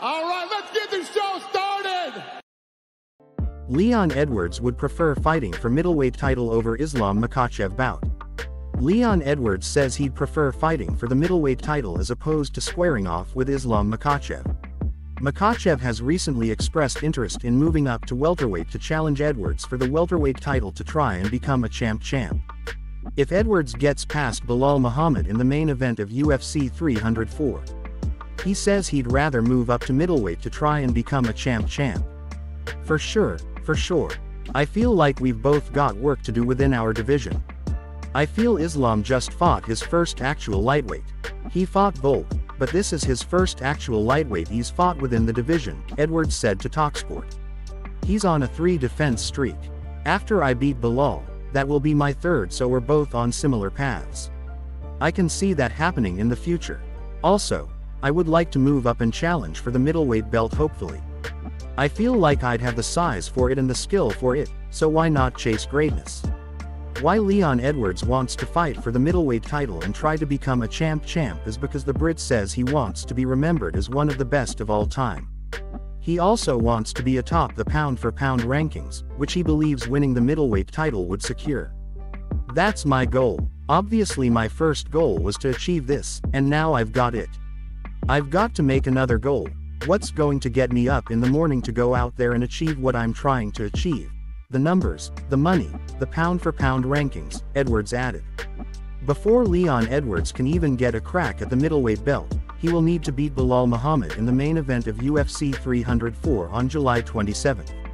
All right, let's get show started. Leon Edwards would prefer fighting for middleweight title over Islam Makhachev bout. Leon Edwards says he'd prefer fighting for the middleweight title as opposed to squaring off with Islam Makhachev. Makhachev has recently expressed interest in moving up to welterweight to challenge Edwards for the welterweight title to try and become a champ champ. If Edwards gets past Belal Muhammad in the main event of UFC 304, he says he'd rather move up to middleweight to try and become a champ champ. For sure, for sure. I feel like we've both got work to do within our division. I feel Islam just fought his first actual lightweight. He fought Volk, but this is his first actual lightweight he's fought within the division, Edwards said to TalkSport. He's on a three defense streak. After I beat Belal, that will be my third so we're both on similar paths. I can see that happening in the future. Also, I would like to move up and challenge for the middleweight belt hopefully. I feel like I'd have the size for it and the skill for it, so why not chase greatness? Why Leon Edwards wants to fight for the middleweight title and try to become a champ champ is because the Brit says he wants to be remembered as one of the best of all time. He also wants to be atop the pound for pound rankings, which he believes winning the middleweight title would secure. That's my goal. Obviously my first goal was to achieve this, and now I've got it. I've got to make another goal. What's going to get me up in the morning to go out there and achieve what I'm trying to achieve? The numbers, the money, the pound for pound rankings, Edwards added. Before Leon Edwards can even get a crack at the middleweight belt, he will need to beat Belal Muhammad in the main event of UFC 304 on July 27.